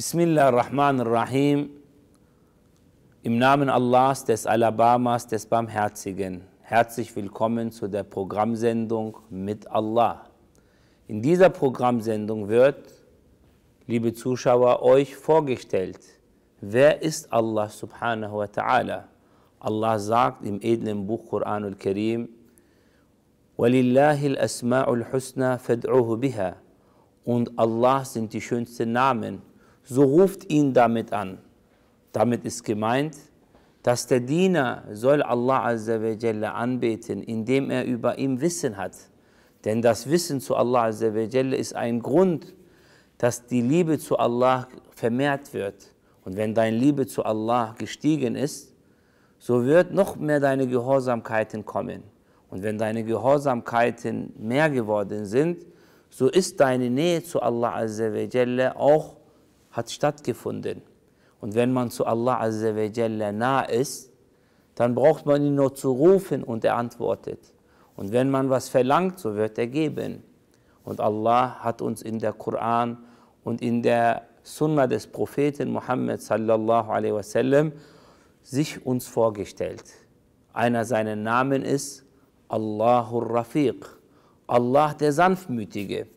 Bismillah ar-Rahman ar-Rahim. Im Namen Allahs, des Alabamas, des Barmherzigen. Herzlich willkommen zu der Programmsendung mit Allah. In dieser Programmsendung wird, liebe Zuschauer, euch vorgestellt, wer ist Allah subhanahu wa ta'ala. Allah sagt im edlen Buch Quran al-Karim, وَلِلَّهِ الْأَسْمَاءُ الْحُسْنَى فَادْعُوهُ بِهَا Und Allah sind die schönsten Namen so ruft ihn damit an. Damit ist gemeint, dass der Diener soll Allah Azza anbeten, indem er über ihm Wissen hat. Denn das Wissen zu Allah Azza ist ein Grund, dass die Liebe zu Allah vermehrt wird. Und wenn deine Liebe zu Allah gestiegen ist, so wird noch mehr deine Gehorsamkeiten kommen. Und wenn deine Gehorsamkeiten mehr geworden sind, so ist deine Nähe zu Allah Azza auch hat stattgefunden. Und wenn man zu Allah Azza wa Jalla nah ist, dann braucht man ihn nur zu rufen und er antwortet. Und wenn man was verlangt, so wird er geben. Und Allah hat uns in der Koran und in der Sunna des Propheten Muhammad sallallahu alaihi wasallam sich uns vorgestellt. Einer seiner Namen ist Allahur Rafiq, Allah der Sanftmütige,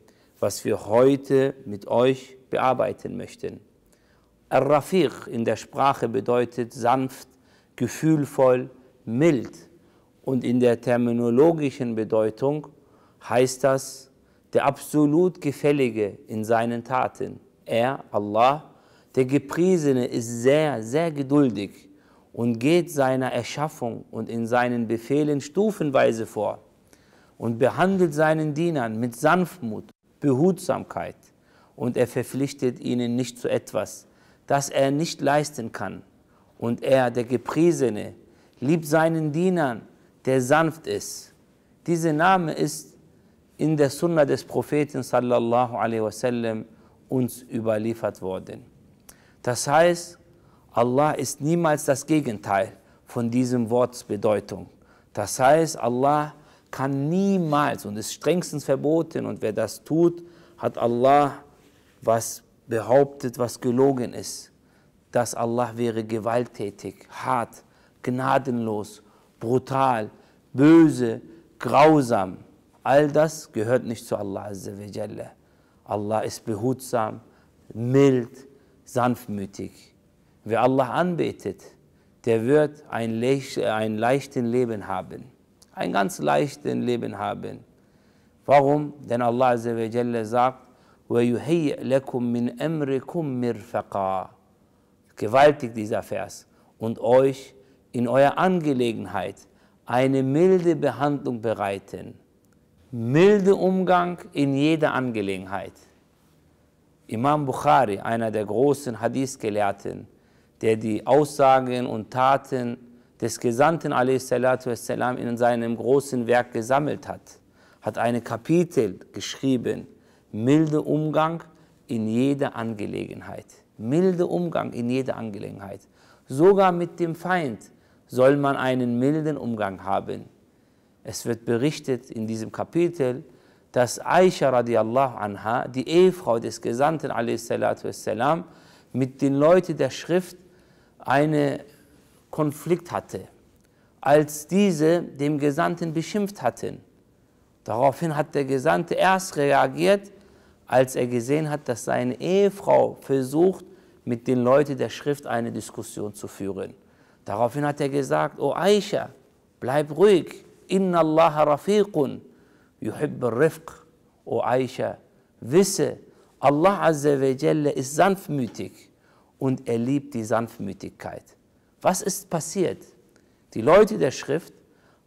was wir heute mit euch bearbeiten möchten. Ar-Rafiq in der Sprache bedeutet sanft, gefühlvoll, mild. Und in der terminologischen Bedeutung heißt das der absolut Gefällige in seinen Taten. Er, Allah, der Gepriesene, ist sehr, sehr geduldig und geht seiner Erschaffung und in seinen Befehlen stufenweise vor und behandelt seinen Dienern mit Sanftmut, Behutsamkeit und er verpflichtet ihnen nicht zu etwas, das er nicht leisten kann. Und er, der Gepriesene, liebt seinen Dienern, der sanft ist. Dieser Name ist in der Sunna des Propheten sallallahu alaihi wasallam uns überliefert worden. Das heißt, Allah ist niemals das Gegenteil von diesem Worts Bedeutung. Das heißt, Allah kann niemals und ist strengstens verboten und wer das tut, hat Allah was behauptet, was gelogen ist, dass Allah wäre gewalttätig, hart, gnadenlos, brutal, böse, grausam. All das gehört nicht zu Allah Allah ist behutsam, mild, sanftmütig. Wer Allah anbetet, der wird ein, ein leichtes Leben haben. Ein ganz leichtes Leben haben. Warum? Denn Allah sagt, وَيُهَيِّئْ لَكُم مِّنْ أَمْرِكُم مِّرْفَقًا Gewaltig dieser Vers. Und euch in eurer Angelegenheit eine milde Behandlung bereiten. Milde Umgang in jeder Angelegenheit. Imam Bukhari, einer der großen Hadith-Gelehrten, der die Aussagen und Taten des Gesandten والسلام, in seinem großen Werk gesammelt hat, hat ein Kapitel geschrieben, milde Umgang in jeder Angelegenheit. Milde Umgang in jeder Angelegenheit. Sogar mit dem Feind soll man einen milden Umgang haben. Es wird berichtet in diesem Kapitel, dass Aisha radiallahu anha, die Ehefrau des Gesandten wassalam, mit den Leuten der Schrift einen Konflikt hatte, als diese dem Gesandten beschimpft hatten. Daraufhin hat der Gesandte erst reagiert, als er gesehen hat, dass seine Ehefrau versucht, mit den Leuten der Schrift eine Diskussion zu führen. Daraufhin hat er gesagt, O Aisha, bleib ruhig, inna Allah rafiqun, yuhibbu rifq. O Aisha, wisse, Allah Azza wa Jalla ist sanftmütig und er liebt die Sanftmütigkeit. Was ist passiert? Die Leute der Schrift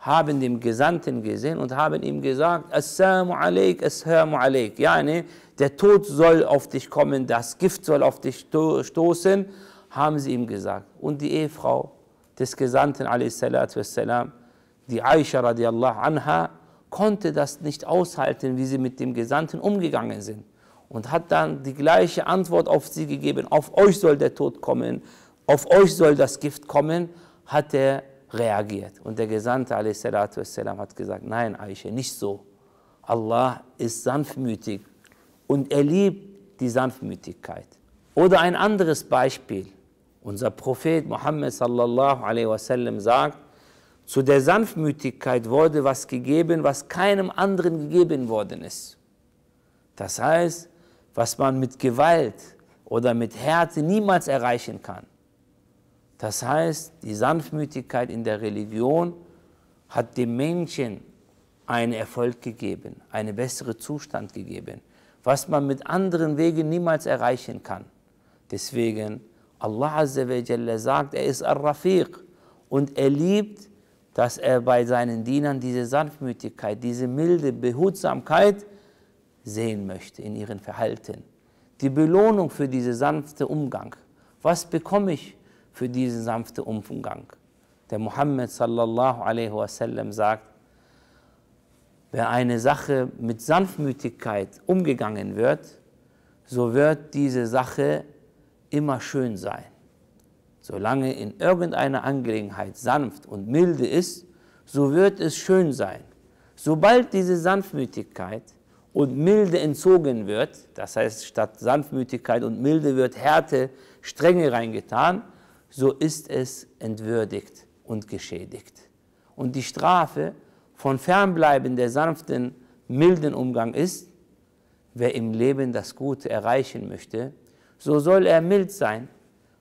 haben den Gesandten gesehen und haben ihm gesagt, Assalamu alaik, Assalamu alaik. Yani, der Tod soll auf dich kommen, das Gift soll auf dich stoßen, haben sie ihm gesagt. Und die Ehefrau des Gesandten, wassalam, die Aisha radiallahu anha, konnte das nicht aushalten, wie sie mit dem Gesandten umgegangen sind. Und hat dann die gleiche Antwort auf sie gegeben, auf euch soll der Tod kommen, auf euch soll das Gift kommen, hat er reagiert. Und der Gesandte wassalam, hat gesagt, nein Aisha, nicht so. Allah ist sanftmütig und er liebt die Sanftmütigkeit. Oder ein anderes Beispiel. Unser Prophet Muhammad sallallahu alaihi wasallam sagt, zu der Sanftmütigkeit wurde was gegeben, was keinem anderen gegeben worden ist. Das heißt, was man mit Gewalt oder mit Härte niemals erreichen kann. Das heißt, die Sanftmütigkeit in der Religion hat dem Menschen einen Erfolg gegeben, einen besseren Zustand gegeben, was man mit anderen Wegen niemals erreichen kann. Deswegen, Allah Azza wa sagt, er ist Ar-Rafiq und er liebt, dass er bei seinen Dienern diese Sanftmütigkeit, diese milde Behutsamkeit sehen möchte in ihrem Verhalten. Die Belohnung für diesen sanften Umgang. Was bekomme ich für diesen sanften Umgang? Der Muhammad sallallahu alaihi wasallam sagt, wer eine Sache mit Sanftmütigkeit umgegangen wird, so wird diese Sache immer schön sein. Solange in irgendeiner Angelegenheit sanft und milde ist, so wird es schön sein. Sobald diese Sanftmütigkeit und Milde entzogen wird, das heißt statt Sanftmütigkeit und Milde wird Härte, Strenge reingetan, so ist es entwürdigt und geschädigt. Und die Strafe von Fernbleiben der sanften, milden Umgang ist, wer im Leben das Gute erreichen möchte, so soll er mild sein,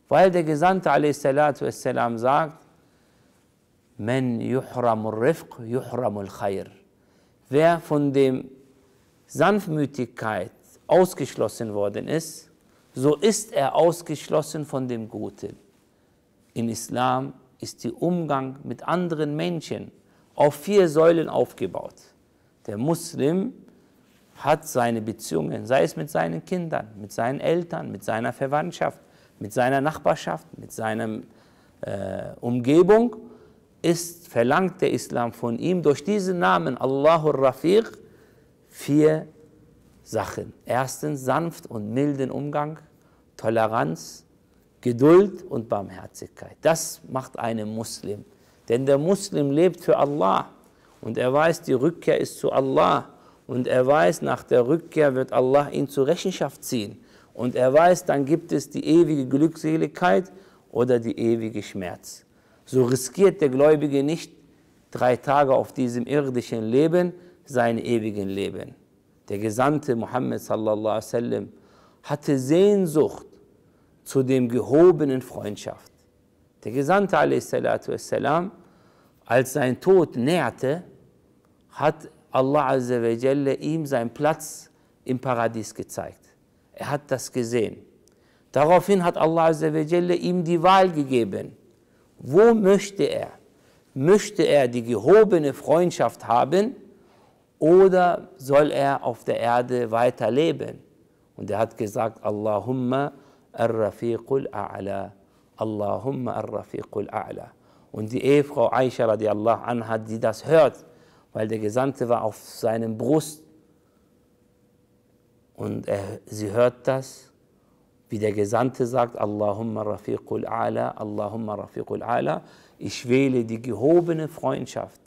weil der Gesandte a.s. sagt, Men yuhramul rifq, khair. Wer von dem Sanftmütigkeit ausgeschlossen worden ist, so ist er ausgeschlossen von dem Guten. In Islam ist der Umgang mit anderen Menschen auf vier Säulen aufgebaut. Der Muslim hat seine Beziehungen, sei es mit seinen Kindern, mit seinen Eltern, mit seiner Verwandtschaft, mit seiner Nachbarschaft, mit seiner äh, Umgebung, ist, verlangt der Islam von ihm durch diesen Namen Allahur Rafiq vier Sachen. Erstens sanft und milden Umgang, Toleranz, Geduld und Barmherzigkeit. Das macht einen Muslim. Denn der Muslim lebt für Allah und er weiß, die Rückkehr ist zu Allah und er weiß, nach der Rückkehr wird Allah ihn zur Rechenschaft ziehen. Und er weiß, dann gibt es die ewige Glückseligkeit oder die ewige Schmerz. So riskiert der Gläubige nicht drei Tage auf diesem irdischen Leben sein ewigen Leben. Der Gesandte Muhammad sallallahu alaihi wasallam hatte Sehnsucht zu dem gehobenen Freundschaft. Der Gesandte wasallam, als sein Tod näherte, hat Allah Azza wa Jalla ihm seinen Platz im Paradies gezeigt. Er hat das gesehen. Daraufhin hat Allah Azza wa Jalla ihm die Wahl gegeben. Wo möchte er? Möchte er die gehobene Freundschaft haben oder soll er auf der Erde weiterleben? Und er hat gesagt, Allahumma ar-Rafiqul A'la. Allahumma ar-Rafiqul A'la. Und die Ehefrau Aisha radiallahu anha, die das hört, weil der Gesandte war auf seinem Brust und er, sie hört das, wie der Gesandte sagt, Allahumma rafiqul a'la, Allahumma rafiqul a'la, ich wähle die gehobene Freundschaft,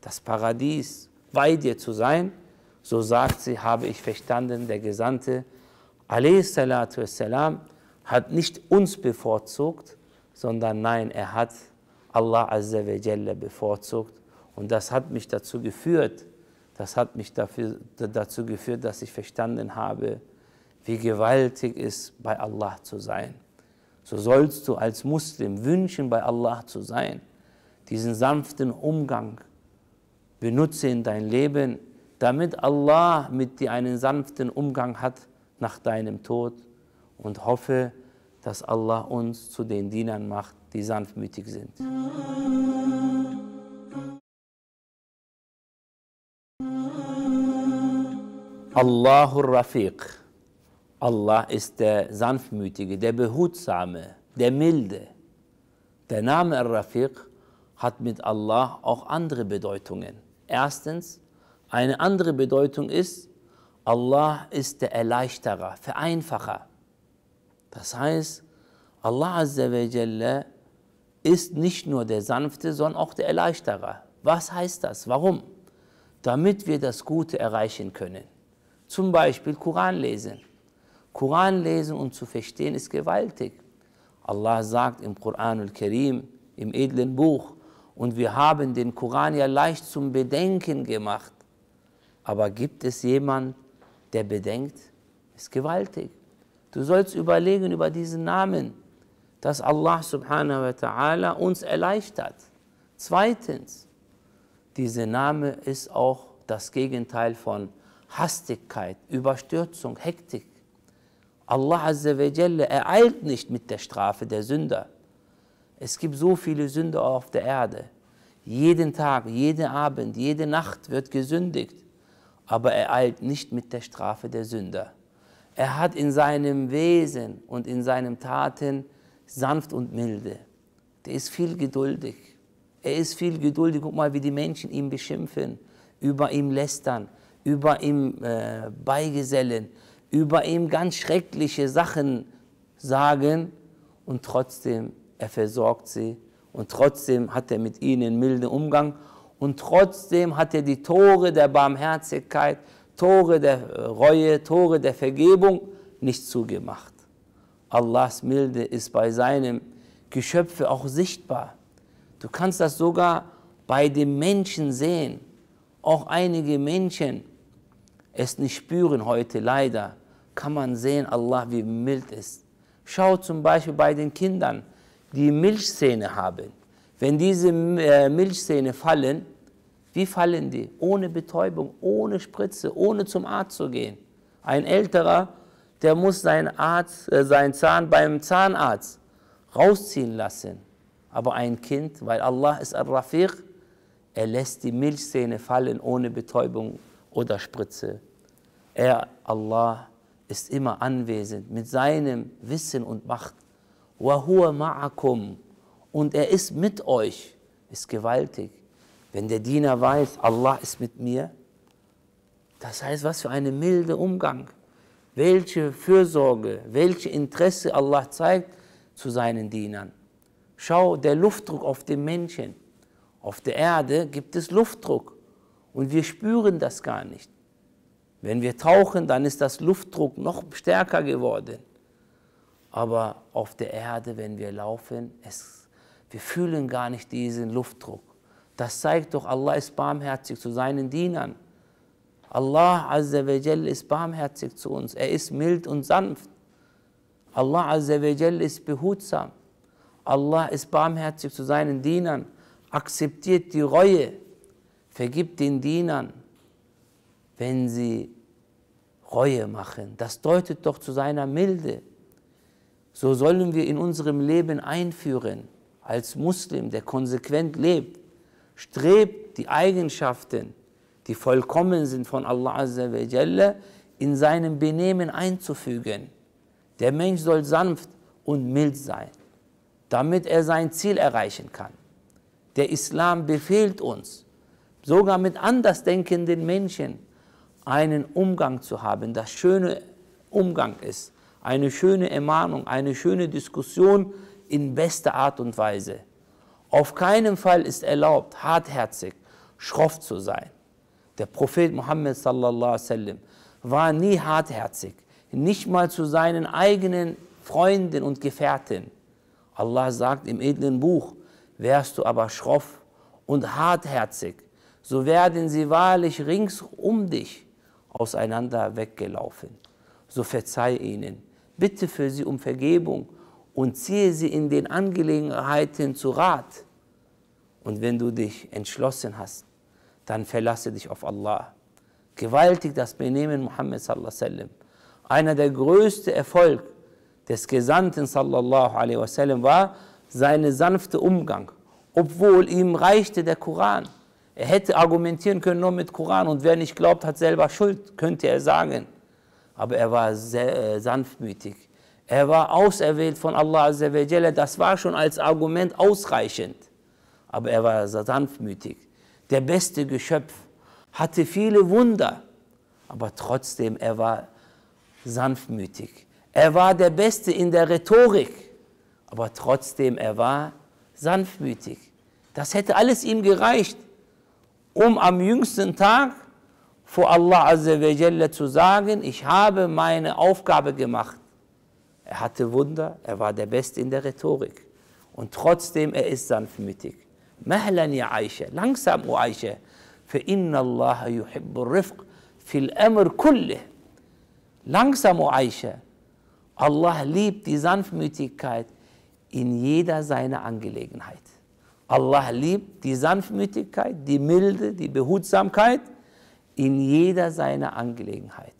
das Paradies, bei dir zu sein, so sagt sie, habe ich verstanden, der Gesandte, wassalam, hat nicht uns bevorzugt, sondern nein, er hat Allah Azza wa Jalla bevorzugt und das hat mich dazu geführt, das hat mich dafür, dazu geführt, dass ich verstanden habe, wie gewaltig es bei Allah zu sein. So sollst du als Muslim wünschen, bei Allah zu sein. Diesen sanften Umgang benutze in dein Leben, damit Allah mit dir einen sanften Umgang hat nach deinem Tod und hoffe, dass Allah uns zu den Dienern macht, die sanftmütig sind. Allahur Rafiq. Allah ist der Sanftmütige, der Behutsame, der Milde. Der Name Ar-Rafiq hat mit Allah auch andere Bedeutungen. Erstens, eine andere Bedeutung ist, Allah ist der Erleichterer, Vereinfacher. Das heißt, Allah Azza wa Jalla ist nicht nur der Sanfte, sondern auch der Erleichterer. Was heißt das? Warum? Damit wir das Gute erreichen können. Zum Beispiel Koran lesen. Koran lesen und zu verstehen ist gewaltig. Allah sagt im Koran al-Karim, im edlen Buch, und wir haben den Koran ja leicht zum Bedenken gemacht. Aber gibt es jemanden, der bedenkt? Ist gewaltig. Du sollst überlegen über diesen Namen, dass Allah subhanahu wa ta'ala uns erleichtert. Zweitens, dieser Name ist auch das Gegenteil von Hastigkeit, Überstürzung, Hektik. Allah Azza wa Jalla ereilt nicht mit der Strafe der Sünder. Es gibt so viele Sünder auf der Erde. Jeden Tag, jeden Abend, jede Nacht wird gesündigt. Aber er eilt nicht mit der Strafe der Sünder. Er hat in seinem Wesen und in seinen Taten sanft und milde. Der ist viel geduldig. Er ist viel geduldig. Guck mal, wie die Menschen ihn beschimpfen, über ihn lästern, über ihn äh, beigesellen, über ihm ganz schreckliche Sachen sagen und trotzdem er versorgt sie und trotzdem hat er mit ihnen milden Umgang und trotzdem hat er die Tore der Barmherzigkeit, Tore der Reue, Tore der Vergebung nicht zugemacht. Allahs Milde ist bei seinem Geschöpfe auch sichtbar. Du kannst das sogar bei den Menschen sehen. Auch einige Menschen es nicht spüren heute leider, kann man sehen, Allah wie mild ist. Schau zum Beispiel bei den Kindern, die Milchzähne haben. Wenn diese äh, Milchzähne fallen, wie fallen die? Ohne Betäubung, ohne Spritze, ohne zum Arzt zu gehen. Ein älterer, der muss seinen, Arzt, äh, seinen Zahn beim Zahnarzt rausziehen lassen. Aber ein Kind, weil Allah ist Al-Rafiq, er lässt die Milchzähne fallen ohne Betäubung oder Spritze. Er, Allah, ist immer anwesend mit seinem Wissen und Macht. Wahua ma'akum. Und er ist mit euch. Ist gewaltig. Wenn der Diener weiß, Allah ist mit mir, das heißt, was für eine milde Umgang. Welche Fürsorge, welche Interesse Allah zeigt zu seinen Dienern. Schau, der Luftdruck auf den Menschen. Auf der Erde gibt es Luftdruck und wir spüren das gar nicht. Wenn wir tauchen, dann ist das Luftdruck noch stärker geworden. Aber auf der Erde, wenn wir laufen, es, wir fühlen gar nicht diesen Luftdruck. Das zeigt doch, Allah ist barmherzig zu seinen Dienern. Allah Azza wa Jal ist barmherzig zu uns. Er ist mild und sanft. Allah Azza wa Jal ist behutsam. Allah ist barmherzig zu seinen Dienern. Akzeptiert die Reue. Vergibt den Dienern wenn sie Reue machen. Das deutet doch zu seiner Milde. So sollen wir in unserem Leben einführen, als Muslim, der konsequent lebt, strebt die Eigenschaften, die vollkommen sind von Allah Azza wa Jalla, in seinem Benehmen einzufügen. Der Mensch soll sanft und mild sein, damit er sein Ziel erreichen kann. Der Islam befehlt uns, sogar mit andersdenkenden Menschen, einen Umgang zu haben, das schöne Umgang ist, eine schöne Ermahnung, eine schöne Diskussion in bester Art und Weise. Auf keinen Fall ist erlaubt, hartherzig, schroff zu sein. Der Prophet Muhammad sallallahu war nie hartherzig, nicht mal zu seinen eigenen Freunden und Gefährten. Allah sagt im edlen Buch, wärst du aber schroff und hartherzig, so werden sie wahrlich rings um dich auseinander weggelaufen. So verzeih ihnen, bitte für sie um Vergebung und ziehe sie in den Angelegenheiten zu Rat. Und wenn du dich entschlossen hast, dann verlasse dich auf Allah. Gewaltig das Benehmen Muhammad sallallahu alaihi. Einer der größten Erfolg des Gesandten sallallahu alaihi wasallam war seine sanfte Umgang, obwohl ihm reichte der Koran. Er hätte argumentieren können nur mit Koran und wer nicht glaubt, hat selber Schuld, könnte er sagen. Aber er war sehr äh, sanftmütig. Er war auserwählt von Allah Azza wa Jalla. Das war schon als Argument ausreichend. Aber er war sanftmütig. Der beste Geschöpf hatte viele Wunder, aber trotzdem er war sanftmütig. Er war der Beste in der Rhetorik, aber trotzdem er war sanftmütig. Das hätte alles ihm gereicht um am jüngsten Tag vor Allah Azza wa Jalla zu sagen, ich habe meine Aufgabe gemacht. Er hatte Wunder, er war der Beste in der Rhetorik. Und trotzdem, er ist sanftmütig. Mahlan ya Aisha, langsam, O Aisha, für inna Allah yuhibbu rifq fil amr kullih. Langsam, O Aisha, Allah liebt die Sanftmütigkeit in jeder seiner Angelegenheit. Allah liebt die Sanftmütigkeit, die Milde, die Behutsamkeit in jeder seiner Angelegenheit.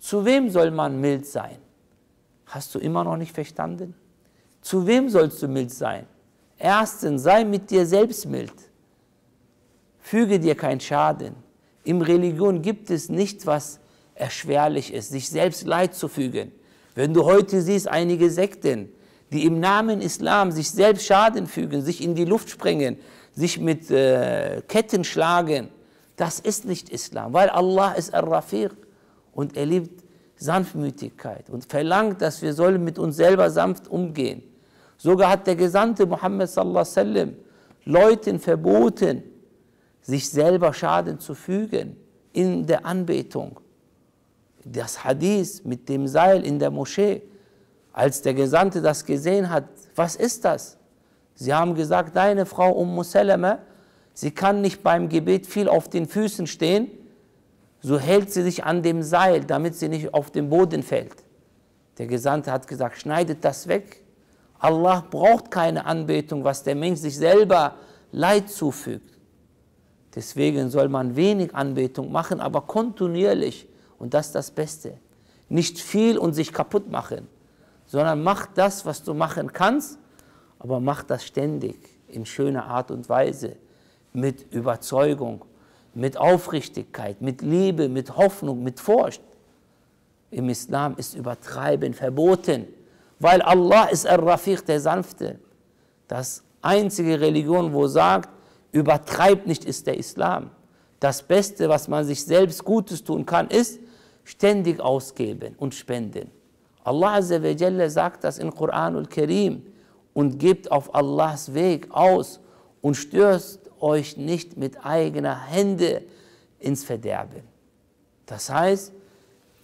Zu wem soll man mild sein? Hast du immer noch nicht verstanden? Zu wem sollst du mild sein? Erstens, sei mit dir selbst mild. Füge dir keinen Schaden. Im Religion gibt es nichts, was erschwerlich ist, sich selbst Leid zu fügen. Wenn du heute siehst, einige Sekten, die im Namen Islam sich selbst Schaden fügen, sich in die Luft sprengen, sich mit äh, Ketten schlagen, das ist nicht Islam, weil Allah ist Ar-Rafiq und er liebt Sanftmütigkeit und verlangt, dass wir sollen mit uns selber sanft umgehen. Sogar hat der Gesandte Muhammad sallallahu sallam Leuten verboten, sich selber Schaden zu fügen in der Anbetung. Das Hadith mit dem Seil in der Moschee, als der Gesandte das gesehen hat, was ist das? Sie haben gesagt, deine Frau Umm Salama, sie kann nicht beim Gebet viel auf den Füßen stehen, so hält sie sich an dem Seil, damit sie nicht auf den Boden fällt. Der Gesandte hat gesagt, schneidet das weg. Allah braucht keine Anbetung, was der Mensch sich selber Leid zufügt. Deswegen soll man wenig Anbetung machen, aber kontinuierlich. Und das ist das Beste. Nicht viel und sich kaputt machen, sondern mach das, was du machen kannst, aber mach das ständig, in schöner Art und Weise, mit Überzeugung, mit Aufrichtigkeit, mit Liebe, mit Hoffnung, mit Furcht. Im Islam ist Übertreiben verboten, weil Allah ist Ar-Rafiq, der Sanfte. Das einzige Religion, wo sagt, übertreibt nicht, ist der Islam. Das Beste, was man sich selbst Gutes tun kann, ist ständig ausgeben und spenden. Allah Azza sagt das in Koran und Karim und gebt auf Allahs Weg aus und stürzt euch nicht mit eigener Hände ins Verderben. Das heißt,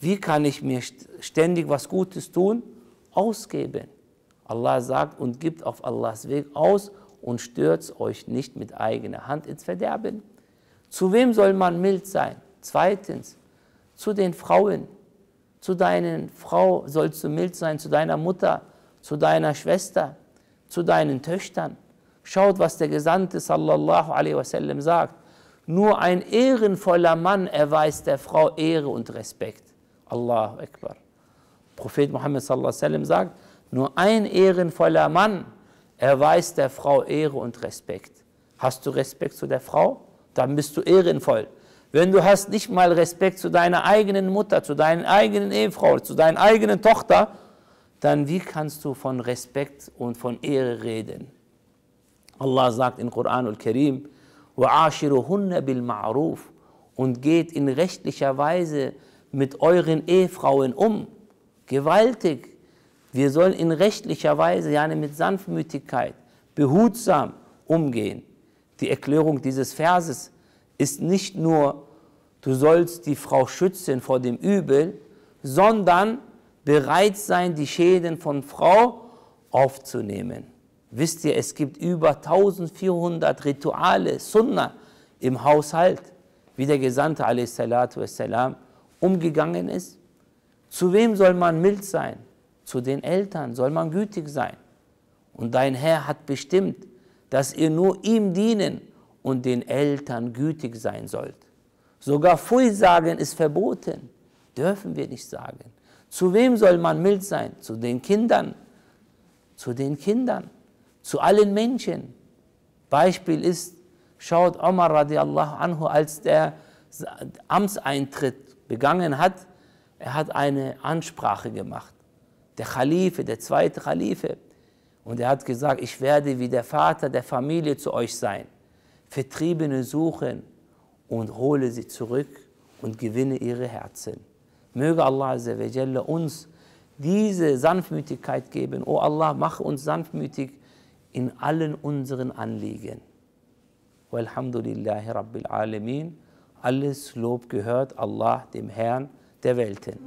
wie kann ich mir ständig was Gutes tun? Ausgeben. Allah sagt und gibt auf Allahs Weg aus und stürzt euch nicht mit eigener Hand ins Verderben. Zu wem soll man mild sein? Zweitens, zu den Frauen. Zu deiner Frau sollst du mild sein, zu deiner Mutter, zu deiner Schwester, zu deinen Töchtern. Schaut, was der Gesandte sallallahu alaihi wasallam sagt. Nur ein ehrenvoller Mann erweist der Frau Ehre und Respekt. Allahu Akbar. Prophet Muhammad sallallahu alaihi wasallam sagt, nur ein ehrenvoller Mann erweist der Frau Ehre und Respekt. Hast du Respekt zu der Frau? Dann bist du ehrenvoll. Wenn du hast nicht mal Respekt zu deiner eigenen Mutter, zu deiner eigenen Ehefrau, zu deiner eigenen Tochter, dann wie kannst du von Respekt und von Ehre reden? Allah sagt in Koran und Karim, وَعَاشِرُهُنَّ بِالْمَعْرُوفِ und geht in rechtlicher Weise mit euren Ehefrauen um. Gewaltig. Wir sollen in rechtlicher Weise, ja mit Sanftmütigkeit, behutsam umgehen. Die Erklärung dieses Verses ist nicht nur, du sollst die Frau schützen vor dem Übel, sondern bereit sein, die Schäden von Frau aufzunehmen. Wisst ihr, es gibt über 1400 Rituale, Sunna im Haushalt, wie der Gesandte wassalam, umgegangen ist. Zu wem soll man mild sein? Zu den Eltern soll man gütig sein. Und dein Herr hat bestimmt, dass ihr nur ihm dienen und den Eltern gütig sein sollt. Sogar Pfui sagen ist verboten, dürfen wir nicht sagen. Zu wem soll man mild sein? Zu den Kindern. Zu den Kindern zu allen Menschen. Beispiel ist, schaut Omar radiallahu anhu, als der Amtseintritt begangen hat, er hat eine Ansprache gemacht. Der Khalife, der zweite Khalife. Und er hat gesagt, ich werde wie der Vater der Familie zu euch sein. Vertriebene suchen und hole sie zurück und gewinne ihre Herzen. Möge Allah uns diese Sanftmütigkeit geben. O Allah, mache uns sanftmütig in allen unseren Anliegen. Walhamdulillahi Rabbil Alamin. Alles Lob gehört Allah, dem Herrn der Welten.